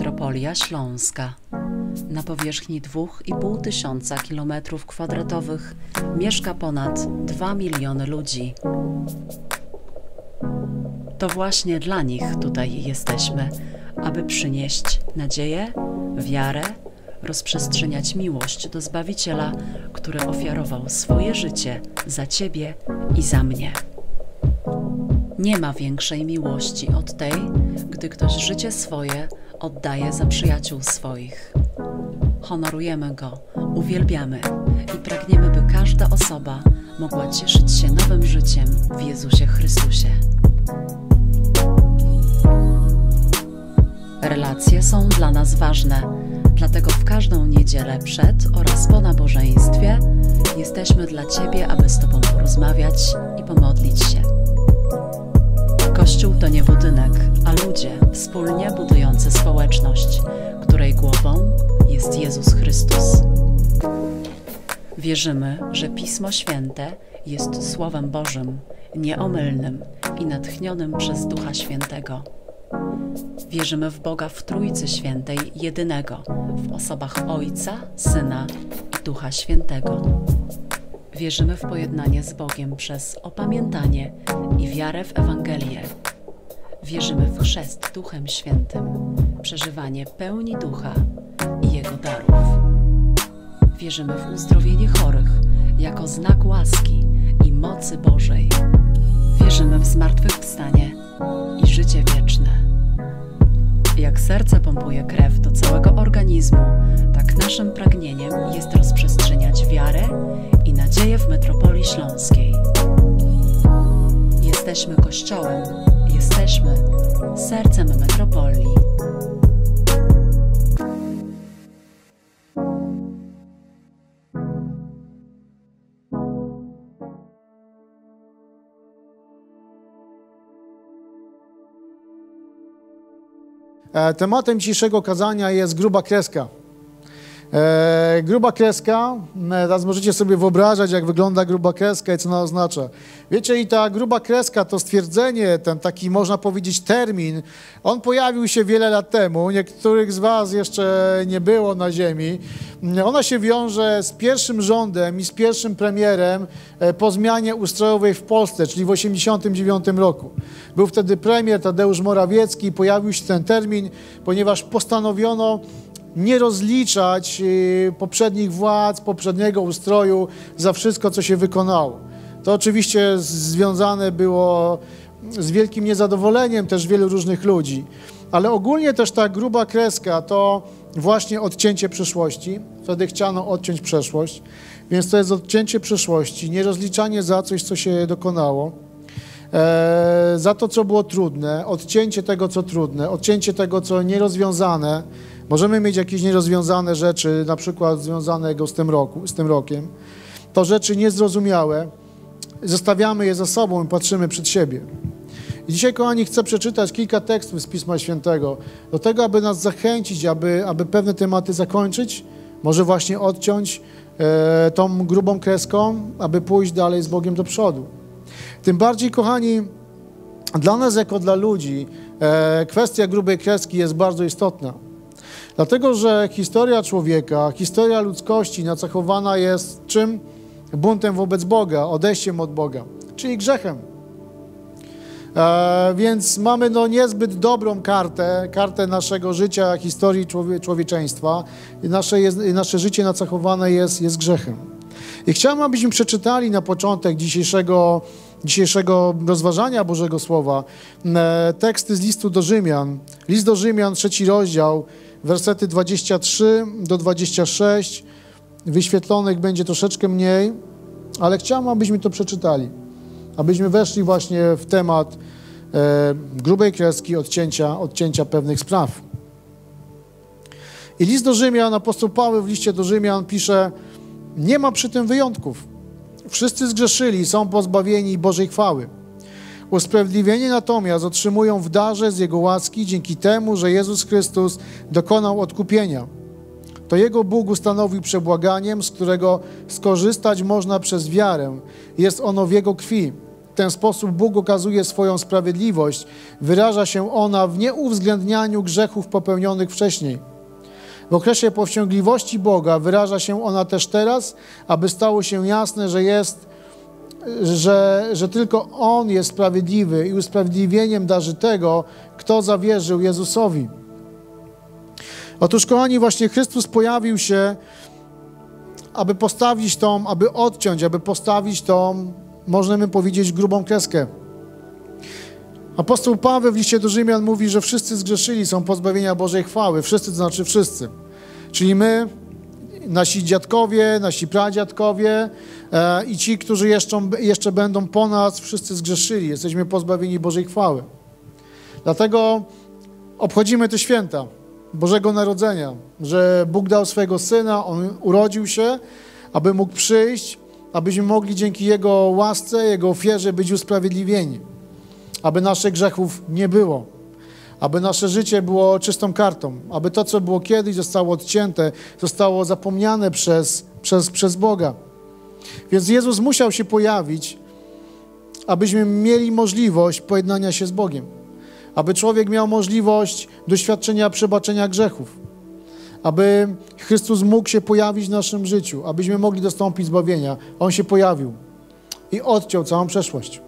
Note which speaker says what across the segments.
Speaker 1: Metropolia Śląska. Na powierzchni 2,5 tysiąca kilometrów kwadratowych mieszka ponad 2 miliony ludzi. To właśnie dla nich tutaj jesteśmy, aby przynieść nadzieję, wiarę, rozprzestrzeniać miłość do Zbawiciela, który ofiarował swoje życie za Ciebie i za mnie. Nie ma większej miłości od tej, gdy ktoś życie swoje oddaje za przyjaciół swoich. Honorujemy go, uwielbiamy i pragniemy, by każda osoba mogła cieszyć się nowym życiem w Jezusie Chrystusie. Relacje są dla nas ważne, dlatego w każdą niedzielę przed oraz po nabożeństwie jesteśmy dla Ciebie, aby z Tobą porozmawiać i pomodlić się. Kościół to nie budynek, ludzie wspólnie budujący społeczność, której głową jest Jezus Chrystus. Wierzymy, że Pismo Święte jest Słowem Bożym, nieomylnym i natchnionym przez Ducha Świętego. Wierzymy w Boga w Trójcy Świętej, jedynego, w osobach Ojca, Syna i Ducha Świętego. Wierzymy w pojednanie z Bogiem przez opamiętanie i wiarę w Ewangelię. Wierzymy w chrzest Duchem Świętym, przeżywanie pełni Ducha i Jego darów. Wierzymy w uzdrowienie chorych jako znak łaski i mocy Bożej. Wierzymy w zmartwychwstanie i życie wieczne. Jak serce pompuje krew do całego organizmu, tak naszym pragnieniem jest rozprzestrzeniać wiarę i nadzieję w metropolii śląskiej. Jesteśmy Kościołem, jesteśmy sercem metropolii.
Speaker 2: E, Tematem dzisiejszego kazania jest gruba kreska. E, gruba kreska, e, teraz możecie sobie wyobrażać, jak wygląda gruba kreska i co ona oznacza. Wiecie, i ta gruba kreska, to stwierdzenie, ten taki, można powiedzieć, termin, on pojawił się wiele lat temu. Niektórych z Was jeszcze nie było na Ziemi. Ona się wiąże z pierwszym rządem i z pierwszym premierem e, po zmianie ustrojowej w Polsce, czyli w 1989 roku. Był wtedy premier Tadeusz Morawiecki, pojawił się ten termin, ponieważ postanowiono nie rozliczać y, poprzednich władz, poprzedniego ustroju za wszystko, co się wykonało. To oczywiście związane było z wielkim niezadowoleniem też wielu różnych ludzi, ale ogólnie też ta gruba kreska to właśnie odcięcie przeszłości. Wtedy chciano odciąć przeszłość, więc to jest odcięcie przeszłości, nierozliczanie za coś, co się dokonało. E, za to, co było trudne, odcięcie tego, co trudne, odcięcie tego, co nierozwiązane, Możemy mieć jakieś nierozwiązane rzeczy, na przykład związane z tym, roku, z tym rokiem. To rzeczy niezrozumiałe, zostawiamy je za sobą i patrzymy przed siebie. I dzisiaj, kochani, chcę przeczytać kilka tekstów z Pisma Świętego, do tego, aby nas zachęcić, aby, aby pewne tematy zakończyć, może właśnie odciąć e, tą grubą kreską, aby pójść dalej z Bogiem do przodu. Tym bardziej, kochani, dla nas jako dla ludzi e, kwestia grubej kreski jest bardzo istotna. Dlatego, że historia człowieka, historia ludzkości nacechowana jest czym? Buntem wobec Boga, odejściem od Boga, czyli grzechem. E, więc mamy no niezbyt dobrą kartę, kartę naszego życia, historii człowie, człowieczeństwa. I nasze, jest, nasze życie nacechowane jest, jest grzechem. I chciałem, abyśmy przeczytali na początek dzisiejszego, dzisiejszego rozważania Bożego Słowa e, teksty z listu do Rzymian. List do Rzymian, trzeci rozdział, wersety 23 do 26. Wyświetlonych będzie troszeczkę mniej, ale chciałem, abyśmy to przeczytali, abyśmy weszli właśnie w temat e, grubej kreski odcięcia, odcięcia pewnych spraw. I list do Rzymian, apostoł Paweł w liście do Rzymian pisze, nie ma przy tym wyjątków. Wszyscy zgrzeszyli, są pozbawieni Bożej chwały. Usprawiedliwienie natomiast otrzymują w darze z Jego łaski dzięki temu, że Jezus Chrystus dokonał odkupienia. To Jego Bóg ustanowił przebłaganiem, z którego skorzystać można przez wiarę. Jest ono w Jego krwi. ten sposób Bóg okazuje swoją sprawiedliwość, wyraża się ona w nieuwzględnianiu grzechów popełnionych wcześniej. W okresie powściągliwości Boga wyraża się ona też teraz, aby stało się jasne, że jest, że, że tylko On jest sprawiedliwy i usprawiedliwieniem darzy tego, kto zawierzył Jezusowi. Otóż, kochani, właśnie Chrystus pojawił się, aby postawić tą, aby odciąć, aby postawić tą, możemy powiedzieć, grubą kreskę. Apostoł Paweł w liście do Rzymian mówi, że wszyscy zgrzeszyli, są pozbawienia Bożej chwały. Wszyscy to znaczy wszyscy. Czyli my, nasi dziadkowie, nasi pradziadkowie e, i ci, którzy jeszcze, jeszcze będą po nas, wszyscy zgrzeszyli. Jesteśmy pozbawieni Bożej chwały. Dlatego obchodzimy te święta Bożego Narodzenia, że Bóg dał swojego Syna, On urodził się, aby mógł przyjść, abyśmy mogli dzięki Jego łasce, Jego ofierze być usprawiedliwieni, aby naszych grzechów nie było, aby nasze życie było czystą kartą, aby to, co było kiedyś, zostało odcięte, zostało zapomniane przez, przez, przez Boga. Więc Jezus musiał się pojawić, abyśmy mieli możliwość pojednania się z Bogiem, aby człowiek miał możliwość doświadczenia przebaczenia grzechów, aby Chrystus mógł się pojawić w naszym życiu, abyśmy mogli dostąpić zbawienia. On się pojawił i odciął całą przeszłość.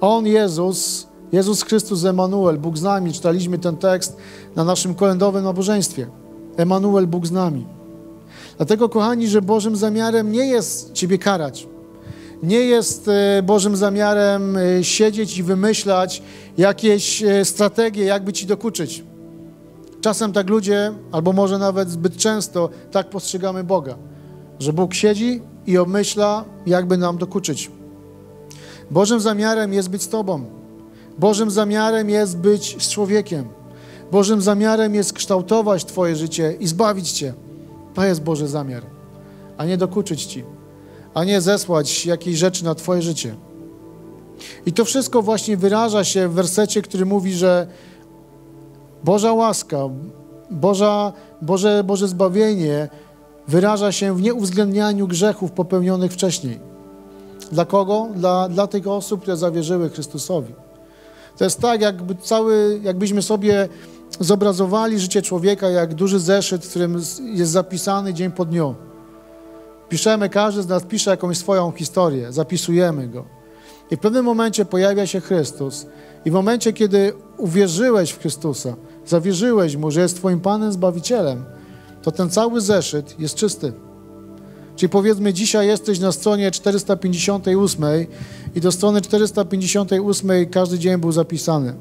Speaker 2: On, Jezus, Jezus Chrystus Emanuel, Bóg z nami. Czytaliśmy ten tekst na naszym kolędowym nabożeństwie. Emanuel, Bóg z nami. Dlatego, kochani, że Bożym zamiarem nie jest Ciebie karać. Nie jest e, Bożym zamiarem e, siedzieć i wymyślać jakieś e, strategie, jakby Ci dokuczyć. Czasem tak ludzie, albo może nawet zbyt często, tak postrzegamy Boga, że Bóg siedzi i obmyśla, jakby nam dokuczyć. Bożym zamiarem jest być z Tobą. Bożym zamiarem jest być z człowiekiem. Bożym zamiarem jest kształtować Twoje życie i zbawić Cię. To jest Boży zamiar, a nie dokuczyć Ci, a nie zesłać jakiejś rzeczy na Twoje życie. I to wszystko właśnie wyraża się w wersecie, który mówi, że Boża łaska, Boża, Boże, Boże zbawienie wyraża się w nieuwzględnianiu grzechów popełnionych wcześniej. Dla kogo? Dla, dla tych osób, które zawierzyły Chrystusowi. To jest tak, jakby cały, jakbyśmy sobie zobrazowali życie człowieka jak duży zeszyt, w którym jest zapisany dzień po dniu. Piszemy, każdy z nas pisze jakąś swoją historię, zapisujemy go. I w pewnym momencie pojawia się Chrystus. I w momencie, kiedy uwierzyłeś w Chrystusa, zawierzyłeś Mu, że jest Twoim Panem Zbawicielem, to ten cały zeszyt jest czysty. Czyli powiedzmy, dzisiaj jesteś na stronie 458 i do strony 458 każdy dzień był zapisany.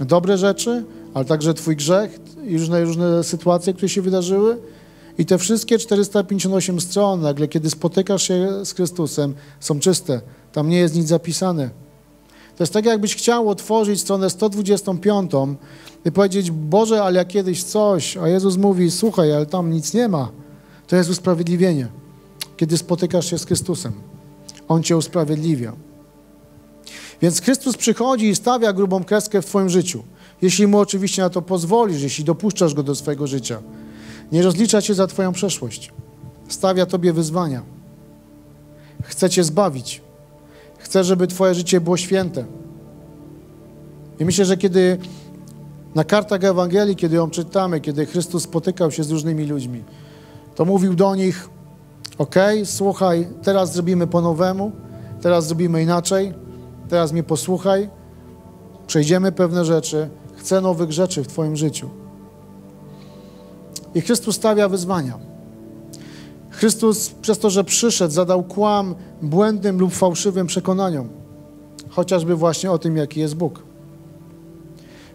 Speaker 2: Dobre rzeczy, ale także Twój grzech i różne, różne sytuacje, które się wydarzyły. I te wszystkie 458 stron, nagle, kiedy spotykasz się z Chrystusem, są czyste. Tam nie jest nic zapisane. To jest tak, jakbyś chciał otworzyć stronę 125 i powiedzieć, Boże, ale ja kiedyś coś, a Jezus mówi, słuchaj, ale tam nic nie ma. To jest usprawiedliwienie kiedy spotykasz się z Chrystusem. On cię usprawiedliwia. Więc Chrystus przychodzi i stawia grubą kreskę w Twoim życiu. Jeśli Mu oczywiście na to pozwolisz, jeśli dopuszczasz Go do swojego życia. Nie rozlicza Cię za Twoją przeszłość. Stawia Tobie wyzwania. Chce Cię zbawić. Chce, żeby Twoje życie było święte. I myślę, że kiedy na kartach Ewangelii, kiedy ją czytamy, kiedy Chrystus spotykał się z różnymi ludźmi, to mówił do nich, Ok, słuchaj, teraz zrobimy po nowemu, teraz zrobimy inaczej, teraz mnie posłuchaj, przejdziemy pewne rzeczy, chcę nowych rzeczy w Twoim życiu. I Chrystus stawia wyzwania. Chrystus przez to, że przyszedł, zadał kłam błędnym lub fałszywym przekonaniom, chociażby właśnie o tym, jaki jest Bóg.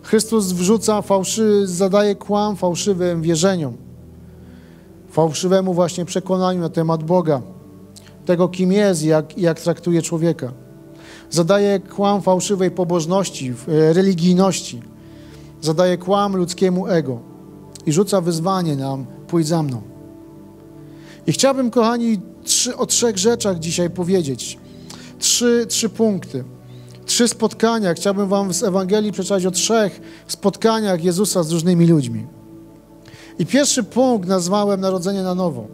Speaker 2: Chrystus wrzuca fałszy, zadaje kłam fałszywym wierzeniom fałszywemu właśnie przekonaniu na temat Boga, tego kim jest i jak, jak traktuje człowieka. Zadaje kłam fałszywej pobożności, e, religijności. Zadaje kłam ludzkiemu ego i rzuca wyzwanie nam, pójdź za mną. I chciałbym, kochani, trzy, o trzech rzeczach dzisiaj powiedzieć. Trzy, trzy punkty. Trzy spotkania. Chciałbym wam z Ewangelii przeczytać o trzech spotkaniach Jezusa z różnymi ludźmi. I pierwszy punkt nazwałem Narodzenie na nowo.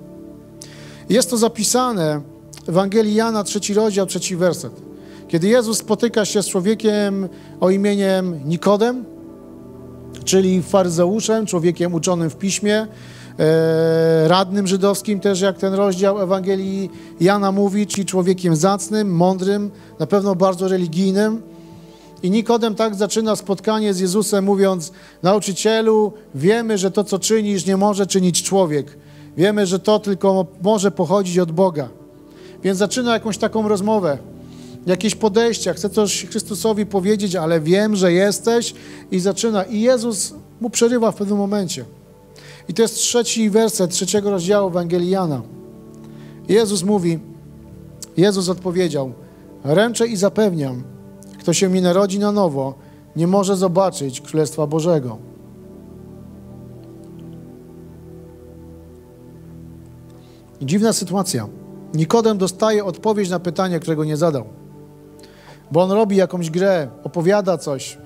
Speaker 2: Jest to zapisane Ewangelii Jana, trzeci rozdział, trzeci werset. Kiedy Jezus spotyka się z człowiekiem o imieniem Nikodem, czyli faryzeuszem, człowiekiem uczonym w piśmie, e, radnym żydowskim też, jak ten rozdział Ewangelii Jana mówi, czyli człowiekiem zacnym, mądrym, na pewno bardzo religijnym. I Nikodem tak zaczyna spotkanie z Jezusem, mówiąc: Nauczycielu, wiemy, że to, co czynisz, nie może czynić człowiek. Wiemy, że to tylko może pochodzić od Boga. Więc zaczyna jakąś taką rozmowę, jakieś podejścia, chce coś Chrystusowi powiedzieć, ale wiem, że jesteś i zaczyna. I Jezus mu przerywa w pewnym momencie. I to jest trzeci werset trzeciego rozdziału Ewangelii Jana. Jezus mówi, Jezus odpowiedział, ręczę i zapewniam, kto się mi narodzi na nowo, nie może zobaczyć Królestwa Bożego. Dziwna sytuacja. Nikodem dostaje odpowiedź na pytanie, którego nie zadał. Bo on robi jakąś grę, opowiada coś.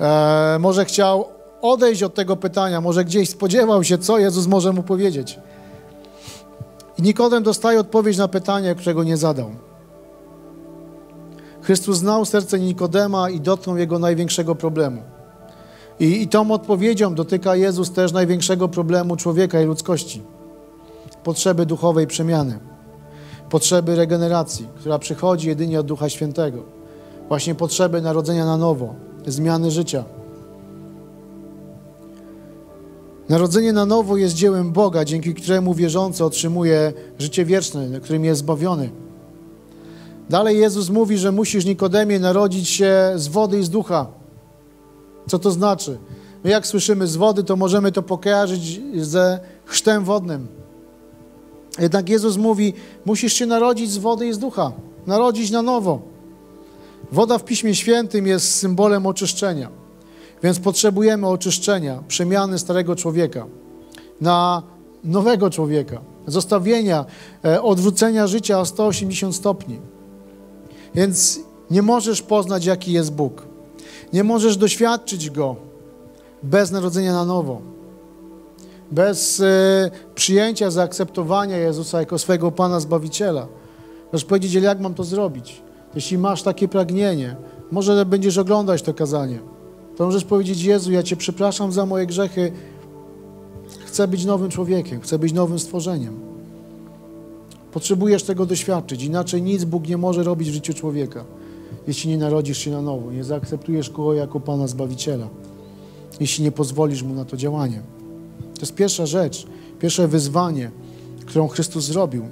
Speaker 2: E, może chciał odejść od tego pytania, może gdzieś spodziewał się, co Jezus może mu powiedzieć. I Nikodem dostaje odpowiedź na pytanie, którego nie zadał. Chrystus znał serce Nikodema i dotknął jego największego problemu. I, I tą odpowiedzią dotyka Jezus też największego problemu człowieka i ludzkości potrzeby duchowej przemiany, potrzeby regeneracji, która przychodzi jedynie od Ducha Świętego, właśnie potrzeby narodzenia na nowo, zmiany życia. Narodzenie na nowo jest dziełem Boga, dzięki któremu wierzący otrzymuje życie wieczne, którym jest zbawiony. Dalej Jezus mówi, że musisz Nikodemie narodzić się z wody i z ducha. Co to znaczy? My jak słyszymy z wody, to możemy to pokojarzyć ze chrztem wodnym. Jednak Jezus mówi, musisz się narodzić z wody i z ducha, narodzić na nowo. Woda w Piśmie Świętym jest symbolem oczyszczenia, więc potrzebujemy oczyszczenia, przemiany starego człowieka na nowego człowieka, zostawienia, e, odwrócenia życia o 180 stopni. Więc nie możesz poznać, jaki jest Bóg. Nie możesz doświadczyć Go bez narodzenia na nowo bez e, przyjęcia, zaakceptowania Jezusa jako swojego Pana Zbawiciela. Możesz powiedzieć, jak mam to zrobić? Jeśli masz takie pragnienie, może będziesz oglądać to kazanie, to możesz powiedzieć, Jezu, ja Cię przepraszam za moje grzechy, chcę być nowym człowiekiem, chcę być nowym stworzeniem. Potrzebujesz tego doświadczyć, inaczej nic Bóg nie może robić w życiu człowieka, jeśli nie narodzisz się na nowo, nie zaakceptujesz Go jako Pana Zbawiciela, jeśli nie pozwolisz Mu na to działanie. To jest pierwsza rzecz, pierwsze wyzwanie, którą Chrystus zrobił.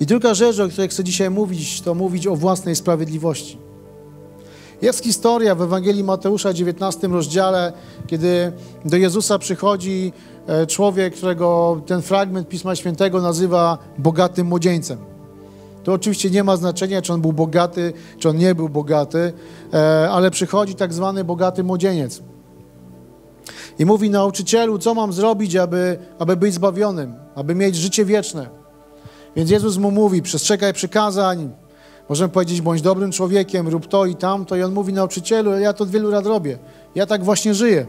Speaker 2: I druga rzecz, o której chcę dzisiaj mówić, to mówić o własnej sprawiedliwości. Jest historia w Ewangelii Mateusza, 19 rozdziale, kiedy do Jezusa przychodzi człowiek, którego ten fragment Pisma Świętego nazywa bogatym młodzieńcem. To oczywiście nie ma znaczenia, czy on był bogaty, czy on nie był bogaty, e, ale przychodzi tak zwany bogaty młodzieniec. I mówi nauczycielu, co mam zrobić, aby, aby być zbawionym, aby mieć życie wieczne. Więc Jezus mu mówi, przestrzegaj przykazań, możemy powiedzieć, bądź dobrym człowiekiem, rób to i tamto. I on mówi nauczycielu, ja to od wielu lat robię. Ja tak właśnie żyję.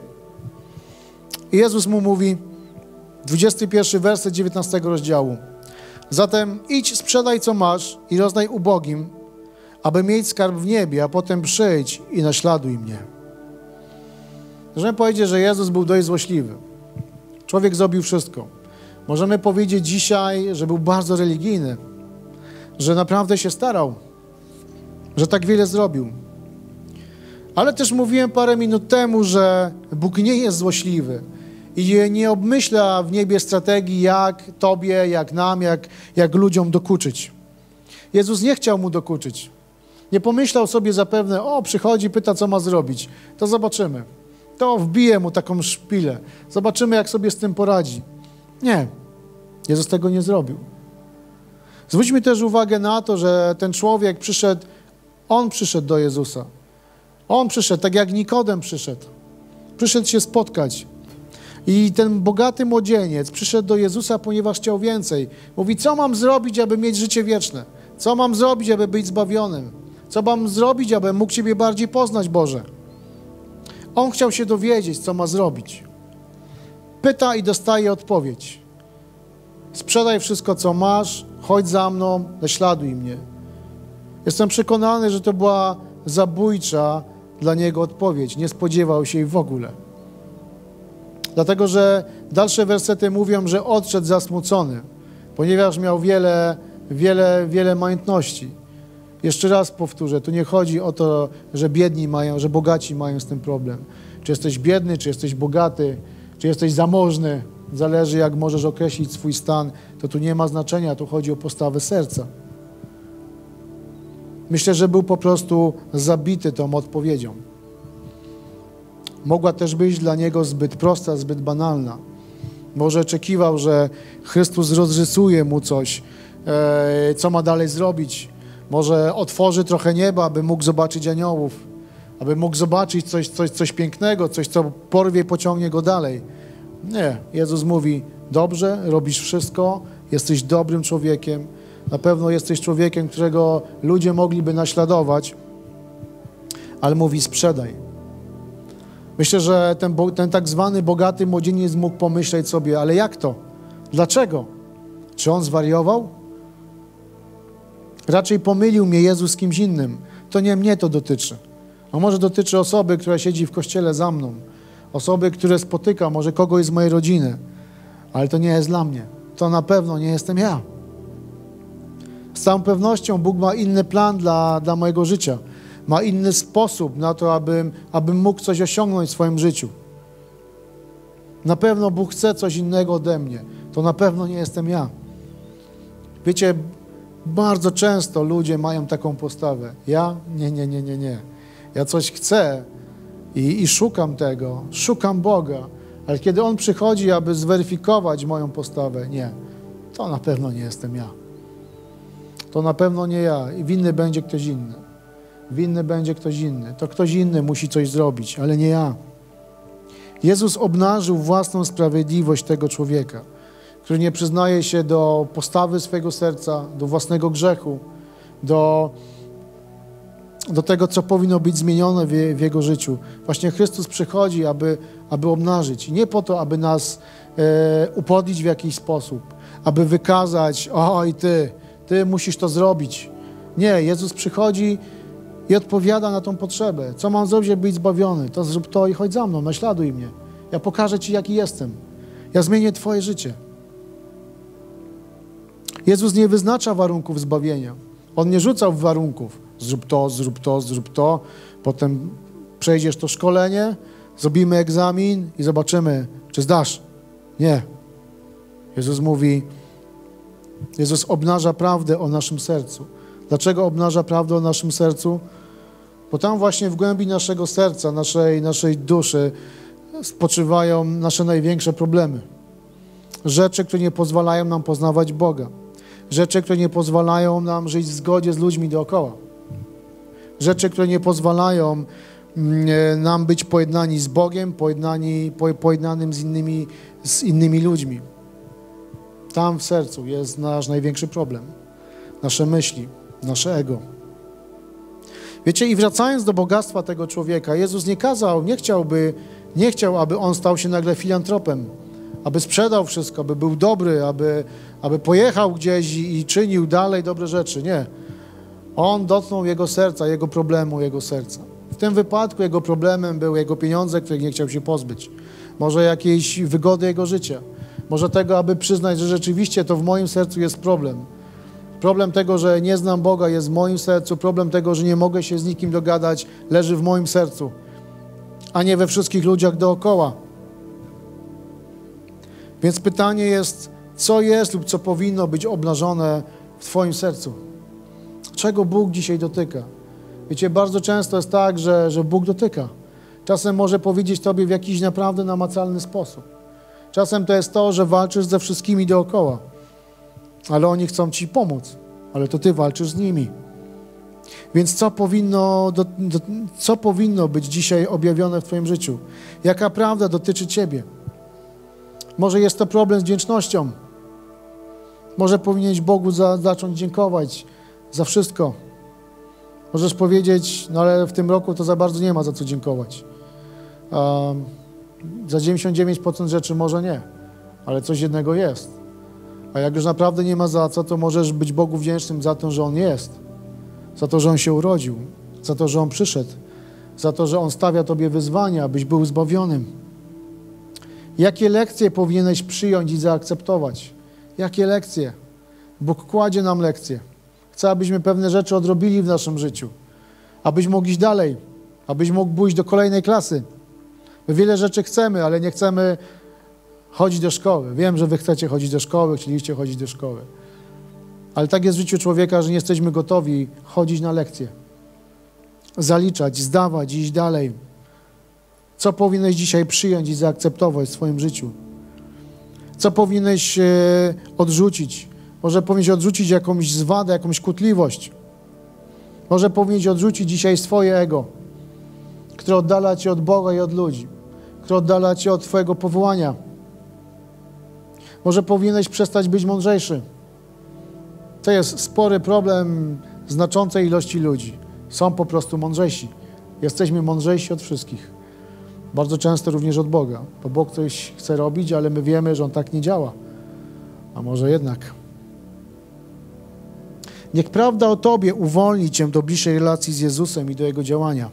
Speaker 2: I Jezus mu mówi, 21 werset 19 rozdziału. Zatem idź, sprzedaj co masz i rozdaj ubogim, aby mieć skarb w niebie, a potem przyjdź i naśladuj mnie. Możemy powiedzieć, że Jezus był dość złośliwy. Człowiek zrobił wszystko. Możemy powiedzieć dzisiaj, że był bardzo religijny, że naprawdę się starał, że tak wiele zrobił. Ale też mówiłem parę minut temu, że Bóg nie jest złośliwy i nie obmyśla w niebie strategii, jak Tobie, jak nam, jak, jak ludziom dokuczyć. Jezus nie chciał mu dokuczyć. Nie pomyślał sobie zapewne, o, przychodzi, pyta, co ma zrobić. To zobaczymy to wbije mu taką szpilę. Zobaczymy, jak sobie z tym poradzi. Nie, Jezus tego nie zrobił. Zwróćmy też uwagę na to, że ten człowiek przyszedł, on przyszedł do Jezusa. On przyszedł, tak jak Nikodem przyszedł. Przyszedł się spotkać. I ten bogaty młodzieniec przyszedł do Jezusa, ponieważ chciał więcej. Mówi, co mam zrobić, aby mieć życie wieczne? Co mam zrobić, aby być zbawionym? Co mam zrobić, aby mógł Ciebie bardziej poznać, Boże? On chciał się dowiedzieć, co ma zrobić. Pyta i dostaje odpowiedź. sprzedaj wszystko, co masz, chodź za mną, naśladuj mnie. Jestem przekonany, że to była zabójcza dla niego odpowiedź. Nie spodziewał się jej w ogóle. Dlatego, że dalsze wersety mówią, że odszedł zasmucony, ponieważ miał wiele, wiele, wiele majątności. Jeszcze raz powtórzę, tu nie chodzi o to, że biedni mają, że bogaci mają z tym problem. Czy jesteś biedny, czy jesteś bogaty, czy jesteś zamożny, zależy jak możesz określić swój stan, to tu nie ma znaczenia, tu chodzi o postawę serca. Myślę, że był po prostu zabity tą odpowiedzią. Mogła też być dla niego zbyt prosta, zbyt banalna. Może oczekiwał, że Chrystus rozrysuje mu coś, e, co ma dalej zrobić. Może otworzy trochę nieba, aby mógł zobaczyć aniołów, aby mógł zobaczyć coś, coś, coś pięknego, coś, co porwie, pociągnie go dalej. Nie. Jezus mówi: Dobrze, robisz wszystko, jesteś dobrym człowiekiem. Na pewno jesteś człowiekiem, którego ludzie mogliby naśladować, ale mówi: Sprzedaj. Myślę, że ten, ten tak zwany bogaty młodzieniec mógł pomyśleć sobie: Ale jak to? Dlaczego? Czy on zwariował? Raczej pomylił mnie Jezus z kimś innym. To nie mnie to dotyczy. A może dotyczy osoby, która siedzi w kościele za mną, osoby, które spotyka, może kogoś z mojej rodziny, ale to nie jest dla mnie. To na pewno nie jestem ja. Z całą pewnością Bóg ma inny plan dla, dla mojego życia. Ma inny sposób na to, abym, abym mógł coś osiągnąć w swoim życiu. Na pewno Bóg chce coś innego ode mnie. To na pewno nie jestem ja. Wiecie, bardzo często ludzie mają taką postawę. Ja? Nie, nie, nie, nie, nie. Ja coś chcę i, i szukam tego, szukam Boga, ale kiedy On przychodzi, aby zweryfikować moją postawę, nie, to na pewno nie jestem ja. To na pewno nie ja i winny będzie ktoś inny. Winny będzie ktoś inny. To ktoś inny musi coś zrobić, ale nie ja. Jezus obnażył własną sprawiedliwość tego człowieka który nie przyznaje się do postawy swojego serca, do własnego grzechu, do, do tego, co powinno być zmienione w, w jego życiu. Właśnie Chrystus przychodzi, aby, aby obnażyć. Nie po to, aby nas e, upodlić w jakiś sposób, aby wykazać, oj ty, ty musisz to zrobić. Nie, Jezus przychodzi i odpowiada na tą potrzebę. Co mam zrobić, żeby być zbawiony? To zrób to i chodź za mną, naśladuj mnie. Ja pokażę Ci, jaki jestem. Ja zmienię Twoje życie. Jezus nie wyznacza warunków zbawienia. On nie rzucał warunków. Zrób to, zrób to, zrób to. Potem przejdziesz to szkolenie, zrobimy egzamin i zobaczymy, czy zdasz. Nie. Jezus mówi, Jezus obnaża prawdę o naszym sercu. Dlaczego obnaża prawdę o naszym sercu? Bo tam właśnie w głębi naszego serca, naszej, naszej duszy spoczywają nasze największe problemy. Rzeczy, które nie pozwalają nam poznawać Boga. Rzeczy, które nie pozwalają nam żyć w zgodzie z ludźmi dookoła. Rzeczy, które nie pozwalają mm, e, nam być pojednani z Bogiem, pojednani, pojednanym z innymi, z innymi ludźmi. Tam w sercu jest nasz największy problem. Nasze myśli, nasze ego. Wiecie, i wracając do bogactwa tego człowieka, Jezus nie kazał, nie chciałby, nie chciał, aby on stał się nagle filantropem, aby sprzedał wszystko, aby był dobry, aby, aby pojechał gdzieś i, i czynił dalej dobre rzeczy. Nie. On dotknął jego serca, jego problemu, jego serca. W tym wypadku jego problemem był jego pieniądze, których nie chciał się pozbyć. Może jakiejś wygody jego życia. Może tego, aby przyznać, że rzeczywiście to w moim sercu jest problem. Problem tego, że nie znam Boga jest w moim sercu. Problem tego, że nie mogę się z nikim dogadać, leży w moim sercu, a nie we wszystkich ludziach dookoła. Więc pytanie jest, co jest lub co powinno być obnażone w Twoim sercu? Czego Bóg dzisiaj dotyka? Wiecie, bardzo często jest tak, że, że Bóg dotyka. Czasem może powiedzieć Tobie w jakiś naprawdę namacalny sposób. Czasem to jest to, że walczysz ze wszystkimi dookoła, ale oni chcą Ci pomóc, ale to Ty walczysz z nimi. Więc co powinno, do, do, co powinno być dzisiaj objawione w Twoim życiu? Jaka prawda dotyczy Ciebie? Może jest to problem z wdzięcznością. Może powinieneś Bogu za, zacząć dziękować za wszystko. Możesz powiedzieć, no ale w tym roku to za bardzo nie ma za co dziękować. Um, za 99% rzeczy może nie, ale coś jednego jest. A jak już naprawdę nie ma za co, to możesz być Bogu wdzięcznym za to, że On jest, za to, że On się urodził, za to, że On przyszedł, za to, że On stawia Tobie wyzwania, abyś był zbawionym. Jakie lekcje powinieneś przyjąć i zaakceptować? Jakie lekcje? Bóg kładzie nam lekcje. Chce, abyśmy pewne rzeczy odrobili w naszym życiu, abyś mógł iść dalej, abyś mógł pójść do kolejnej klasy. My wiele rzeczy chcemy, ale nie chcemy chodzić do szkoły. Wiem, że wy chcecie chodzić do szkoły, chcieliście chodzić do szkoły. Ale tak jest w życiu człowieka, że nie jesteśmy gotowi chodzić na lekcje. Zaliczać, zdawać, iść dalej. Co powinieneś dzisiaj przyjąć i zaakceptować w swoim życiu? Co powinieneś e, odrzucić? Może powinieneś odrzucić jakąś zwadę, jakąś kutliwość. Może powinieneś odrzucić dzisiaj swoje ego, które oddala cię od Boga i od ludzi, które oddala cię od Twojego powołania. Może powinieneś przestać być mądrzejszy. To jest spory problem znaczącej ilości ludzi. Są po prostu mądrzejsi. Jesteśmy mądrzejsi od wszystkich. Bardzo często również od Boga, bo Bóg coś chce robić, ale my wiemy, że On tak nie działa. A może jednak. Niech prawda o Tobie uwolni Cię do bliższej relacji z Jezusem i do Jego działania.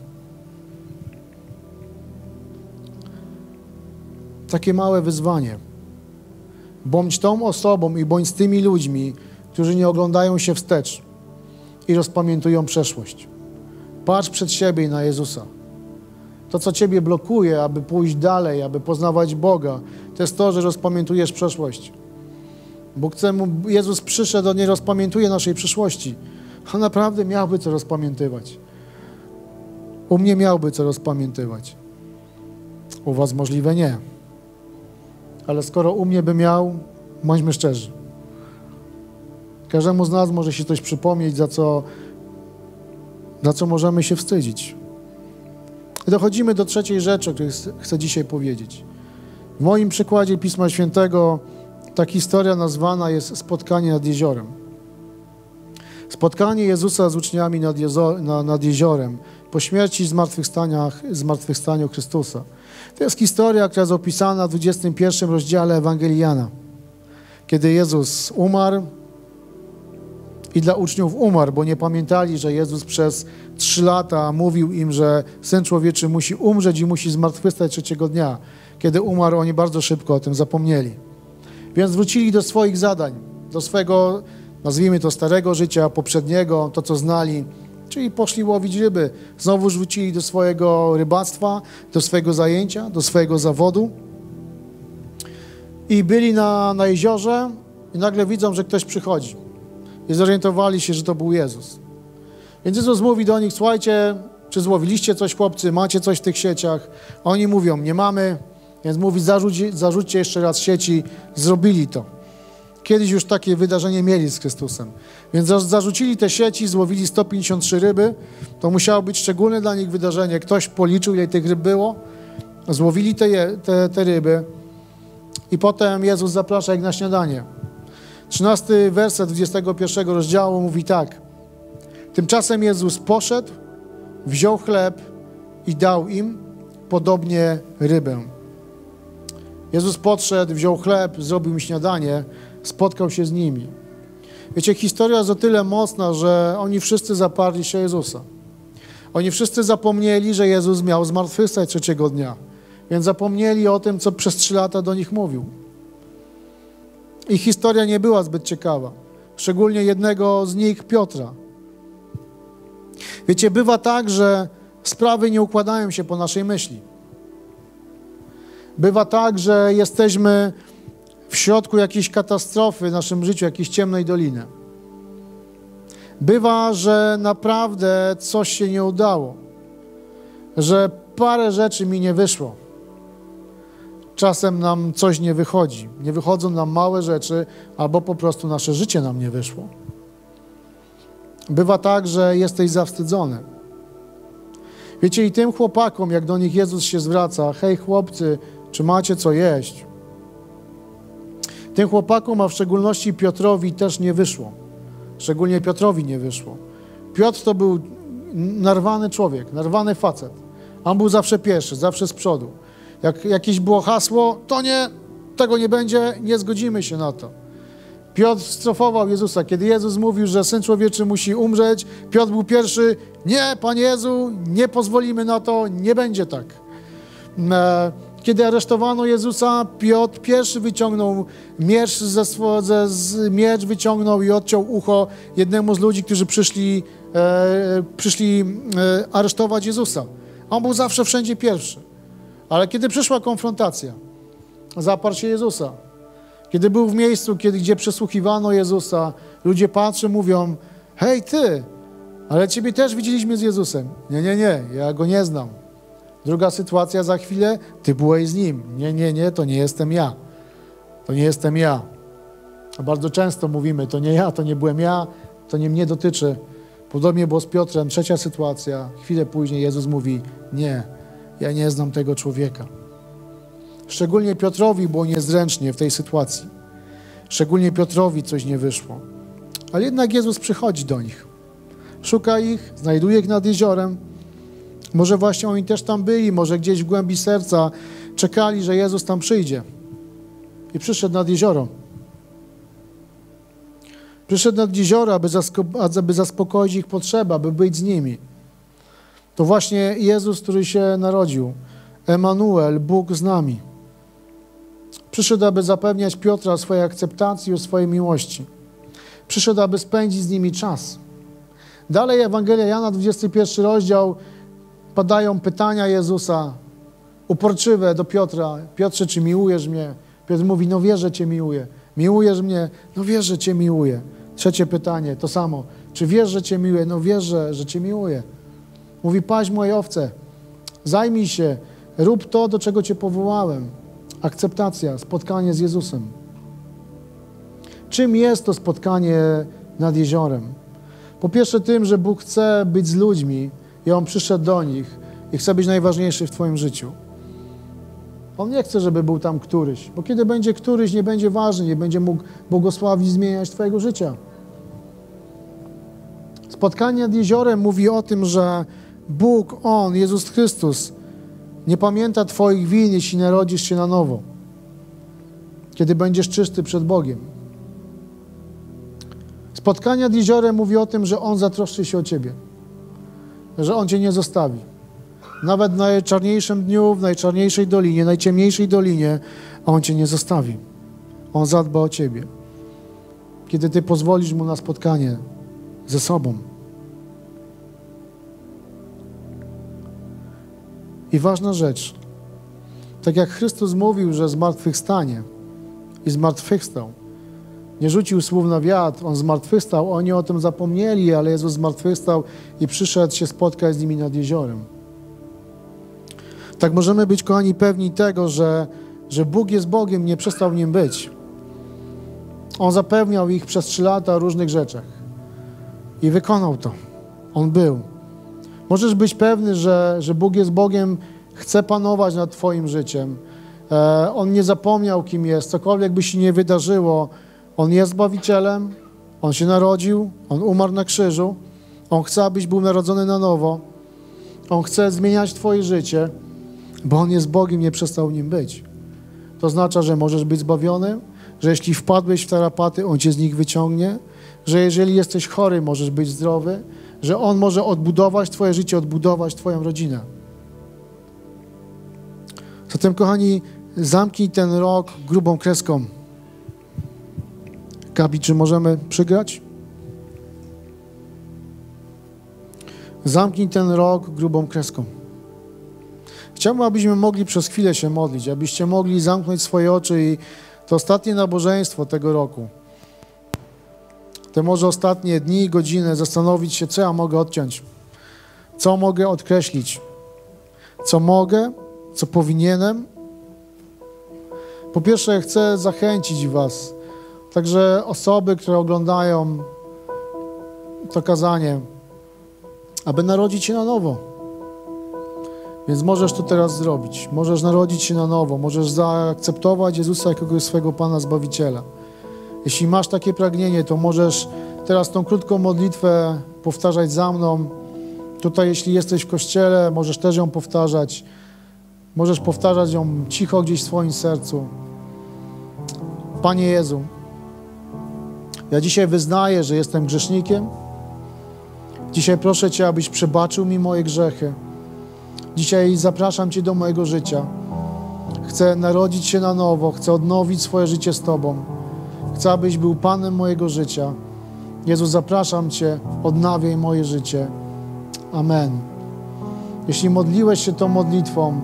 Speaker 2: Takie małe wyzwanie. Bądź tą osobą i bądź z tymi ludźmi, którzy nie oglądają się wstecz i rozpamiętują przeszłość. Patrz przed siebie i na Jezusa. To, co Ciebie blokuje, aby pójść dalej, aby poznawać Boga, to jest to, że rozpamiętujesz przeszłość. Bóg chce mu, Jezus przyszedł, On nie rozpamiętuje naszej przyszłości. On naprawdę miałby co rozpamiętywać. U mnie miałby co rozpamiętywać. U Was możliwe nie. Ale skoro u mnie by miał, bądźmy szczerzy. Każdemu z nas może się coś przypomnieć, za co, za co możemy się wstydzić. I dochodzimy do trzeciej rzeczy, o której chcę dzisiaj powiedzieć. W moim przykładzie Pisma Świętego ta historia nazwana jest spotkanie nad jeziorem. Spotkanie Jezusa z uczniami nad, jezo, nad jeziorem po śmierci i zmartwychwstaniu Chrystusa. To jest historia, która jest opisana w 21 rozdziale Ewangelii Jana. Kiedy Jezus umarł i dla uczniów umarł, bo nie pamiętali, że Jezus przez trzy lata mówił im, że Syn Człowieczy musi umrzeć i musi zmartwychwstać trzeciego dnia. Kiedy umarł, oni bardzo szybko o tym zapomnieli. Więc wrócili do swoich zadań, do swojego, nazwijmy to, starego życia, poprzedniego, to co znali, czyli poszli łowić ryby. Znowu wrócili do swojego rybactwa, do swojego zajęcia, do swojego zawodu. I byli na, na jeziorze i nagle widzą, że ktoś przychodzi. I zorientowali się, że to był Jezus. Więc Jezus mówi do nich, słuchajcie, czy złowiliście coś, chłopcy, macie coś w tych sieciach? A oni mówią, nie mamy. Więc mówi, zarzuć, zarzućcie jeszcze raz sieci. Zrobili to. Kiedyś już takie wydarzenie mieli z Chrystusem. Więc zarzucili te sieci, złowili 153 ryby. To musiało być szczególne dla nich wydarzenie. Ktoś policzył, ile tych ryb było. Złowili te, te, te ryby. I potem Jezus zaprasza ich na śniadanie. 13 werset 21 rozdziału mówi tak. Tymczasem Jezus poszedł, wziął chleb i dał im, podobnie rybę. Jezus podszedł, wziął chleb, zrobił im śniadanie, spotkał się z nimi. Wiecie, historia jest o tyle mocna, że oni wszyscy zaparli się Jezusa. Oni wszyscy zapomnieli, że Jezus miał zmartwychwstać trzeciego dnia. Więc zapomnieli o tym, co przez trzy lata do nich mówił. Ich historia nie była zbyt ciekawa. Szczególnie jednego z nich, Piotra. Wiecie, bywa tak, że sprawy nie układają się po naszej myśli. Bywa tak, że jesteśmy w środku jakiejś katastrofy w naszym życiu, jakiejś ciemnej doliny. Bywa, że naprawdę coś się nie udało, że parę rzeczy mi nie wyszło. Czasem nam coś nie wychodzi. Nie wychodzą nam małe rzeczy, albo po prostu nasze życie nam nie wyszło. Bywa tak, że jesteś zawstydzony. Wiecie, i tym chłopakom, jak do nich Jezus się zwraca, hej chłopcy, czy macie co jeść? Tym chłopakom, a w szczególności Piotrowi też nie wyszło. Szczególnie Piotrowi nie wyszło. Piotr to był narwany człowiek, narwany facet. On był zawsze pierwszy, zawsze z przodu. Jak jakieś było hasło, to nie, tego nie będzie, nie zgodzimy się na to. Piotr strofował Jezusa. Kiedy Jezus mówił, że Syn Człowieczy musi umrzeć, Piotr był pierwszy. Nie, Panie Jezu, nie pozwolimy na to, nie będzie tak. E, kiedy aresztowano Jezusa, Piotr pierwszy wyciągnął miecz, ze, ze, z, miecz wyciągnął i odciął ucho jednemu z ludzi, którzy przyszli, e, przyszli e, aresztować Jezusa. On był zawsze wszędzie pierwszy. Ale kiedy przyszła konfrontacja, zaparł się Jezusa. Kiedy był w miejscu, kiedy, gdzie przesłuchiwano Jezusa, ludzie patrzą, mówią, hej ty, ale ciebie też widzieliśmy z Jezusem. Nie, nie, nie, ja go nie znam. Druga sytuacja za chwilę, ty byłeś z nim. Nie, nie, nie, to nie jestem ja. To nie jestem ja. A bardzo często mówimy, to nie ja, to nie byłem ja, to nie mnie dotyczy. Podobnie było z Piotrem. Trzecia sytuacja, chwilę później Jezus mówi, nie, ja nie znam tego człowieka. Szczególnie Piotrowi było niezręcznie w tej sytuacji. Szczególnie Piotrowi coś nie wyszło. Ale jednak Jezus przychodzi do nich. Szuka ich, znajduje ich nad jeziorem. Może właśnie oni też tam byli, może gdzieś w głębi serca czekali, że Jezus tam przyjdzie. I przyszedł nad jezioro. Przyszedł nad jezioro, aby, aby zaspokoić ich potrzeby, aby być z nimi. To właśnie Jezus, który się narodził. Emanuel, Bóg z nami. Przyszedł, aby zapewniać Piotra o swojej akceptacji, o swojej miłości. Przyszedł, aby spędzić z nimi czas. Dalej Ewangelia Jana, 21 rozdział, padają pytania Jezusa, uporczywe do Piotra. Piotrze, czy miłujesz mnie? Piotr mówi, no wierzę, Cię miłuję. Miłujesz mnie? No wierzę, Cię miłuję. Trzecie pytanie, to samo. Czy wiesz, że Cię miłuję? No wierzę, że Cię miłuję. Mówi, paź moje owce, zajmij się, rób to, do czego Cię powołałem. Akceptacja, spotkanie z Jezusem. Czym jest to spotkanie nad jeziorem? Po pierwsze tym, że Bóg chce być z ludźmi i On przyszedł do nich i chce być najważniejszy w Twoim życiu. On nie chce, żeby był tam któryś, bo kiedy będzie któryś, nie będzie ważny, nie będzie mógł błogosławić, zmieniać Twojego życia. Spotkanie nad jeziorem mówi o tym, że Bóg, On, Jezus Chrystus, nie pamięta Twoich win, jeśli narodzisz się na nowo, kiedy będziesz czysty przed Bogiem. Spotkanie nad jeziorem mówi o tym, że On zatroszczy się o Ciebie, że On Cię nie zostawi. Nawet w najczarniejszym dniu, w najczarniejszej dolinie, najciemniejszej dolinie, On Cię nie zostawi. On zadba o Ciebie. Kiedy Ty pozwolisz Mu na spotkanie ze sobą. I ważna rzecz, tak jak Chrystus mówił, że zmartwychwstanie i zmartwychwstał, nie rzucił słów na wiatr, On zmartwychwstał, oni o tym zapomnieli, ale Jezus zmartwychwstał i przyszedł się spotkać z nimi nad jeziorem. Tak możemy być, kochani, pewni tego, że, że Bóg jest Bogiem, nie przestał Nim być. On zapewniał ich przez trzy lata o różnych rzeczach i wykonał to. On był. Możesz być pewny, że, że Bóg jest Bogiem, chce panować nad Twoim życiem. E, on nie zapomniał, kim jest. Cokolwiek by się nie wydarzyło, On jest Zbawicielem, On się narodził, On umarł na krzyżu, On chce, abyś był narodzony na nowo. On chce zmieniać Twoje życie, bo On jest Bogiem, nie przestał nim być. To oznacza, że możesz być zbawiony, że jeśli wpadłeś w tarapaty, On Cię z nich wyciągnie, że jeżeli jesteś chory, możesz być zdrowy, że On może odbudować Twoje życie, odbudować Twoją rodzinę. Zatem, kochani, zamknij ten rok grubą kreską. Gabi, czy możemy przygrać? Zamknij ten rok grubą kreską. Chciałbym, abyśmy mogli przez chwilę się modlić, abyście mogli zamknąć swoje oczy i to ostatnie nabożeństwo tego roku te może ostatnie dni, godziny zastanowić się, co ja mogę odciąć, co mogę odkreślić, co mogę, co powinienem. Po pierwsze, chcę zachęcić Was, także osoby, które oglądają to kazanie, aby narodzić się na nowo. Więc możesz to teraz zrobić. Możesz narodzić się na nowo. Możesz zaakceptować Jezusa jako swojego Pana Zbawiciela. Jeśli masz takie pragnienie, to możesz teraz tą krótką modlitwę powtarzać za mną. Tutaj, jeśli jesteś w kościele, możesz też ją powtarzać. Możesz powtarzać ją cicho gdzieś w swoim sercu. Panie Jezu, Ja dzisiaj wyznaję, że jestem grzesznikiem. Dzisiaj proszę Cię, abyś przebaczył mi moje grzechy. Dzisiaj zapraszam Cię do mojego życia. Chcę narodzić się na nowo, chcę odnowić swoje życie z Tobą. Chcę, abyś był Panem mojego życia. Jezu, zapraszam Cię, odnawiaj moje życie. Amen. Jeśli modliłeś się tą modlitwą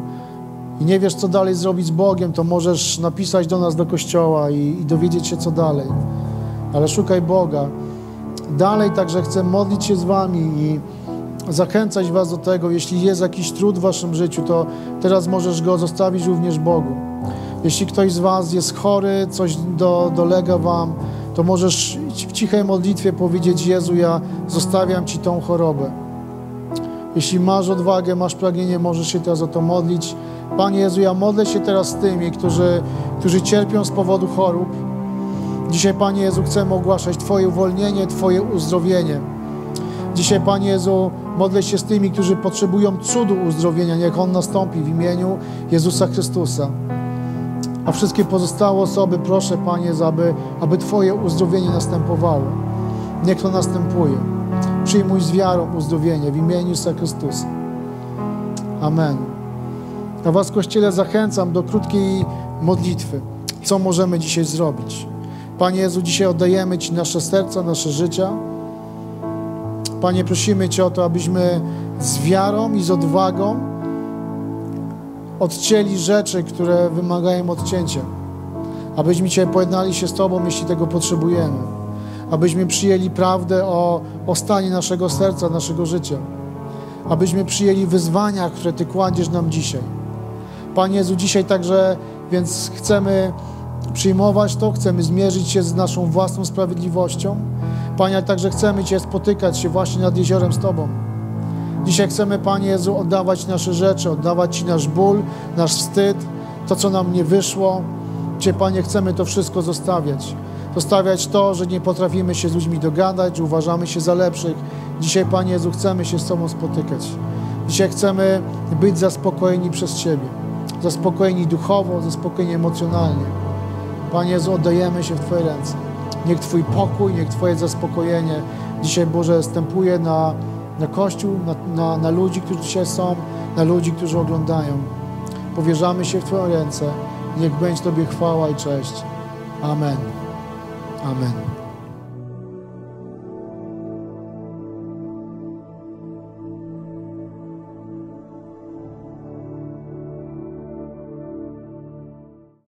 Speaker 2: i nie wiesz, co dalej zrobić z Bogiem, to możesz napisać do nas do kościoła i, i dowiedzieć się, co dalej. Ale szukaj Boga. Dalej także chcę modlić się z Wami i zachęcać Was do tego, jeśli jest jakiś trud w Waszym życiu, to teraz możesz go zostawić również Bogu. Jeśli ktoś z Was jest chory, coś do, dolega Wam, to możesz w cichej modlitwie powiedzieć: Jezu, ja zostawiam Ci tą chorobę. Jeśli masz odwagę, masz pragnienie, możesz się teraz o to modlić. Panie Jezu, ja modlę się teraz z tymi, którzy, którzy cierpią z powodu chorób. Dzisiaj, Panie Jezu, chcemy ogłaszać Twoje uwolnienie, Twoje uzdrowienie. Dzisiaj, Panie Jezu, modlę się z tymi, którzy potrzebują cudu uzdrowienia. Niech On nastąpi w imieniu Jezusa Chrystusa. A wszystkie pozostałe osoby proszę, Panie, aby, aby Twoje uzdrowienie następowało. Niech to następuje. Przyjmuj z wiarą uzdrowienie w imieniu Jezusa Chrystusa. Amen. A Was, Kościele, zachęcam do krótkiej modlitwy. Co możemy dzisiaj zrobić? Panie Jezu, dzisiaj oddajemy Ci nasze serca, nasze życia. Panie, prosimy Cię o to, abyśmy z wiarą i z odwagą odcięli rzeczy, które wymagają odcięcia. Abyśmy Cię pojednali się z Tobą, jeśli tego potrzebujemy. Abyśmy przyjęli prawdę o, o stanie naszego serca, naszego życia. Abyśmy przyjęli wyzwania, które Ty kładziesz nam dzisiaj. Panie Jezu, dzisiaj także, więc chcemy przyjmować to, chcemy zmierzyć się z naszą własną sprawiedliwością. Panie, ale także chcemy Cię spotykać się właśnie nad jeziorem z Tobą. Dzisiaj chcemy, Panie Jezu, oddawać nasze rzeczy, oddawać Ci nasz ból, nasz wstyd, to, co nam nie wyszło. Dzisiaj, Panie, chcemy to wszystko zostawiać. Zostawiać to, że nie potrafimy się z ludźmi dogadać, że uważamy się za lepszych. Dzisiaj, Panie Jezu, chcemy się z Tobą spotykać. Dzisiaj chcemy być zaspokojeni przez Ciebie. Zaspokojeni duchowo, zaspokojeni emocjonalnie. Panie Jezu, oddajemy się w Twoje ręce. Niech Twój pokój, niech Twoje zaspokojenie dzisiaj, Boże, stępuje na, na Kościół, na, na, na ludzi, którzy dzisiaj są, na ludzi, którzy oglądają. Powierzamy się w Twoje ręce. Niech będzie Tobie chwała i cześć. Amen. Amen.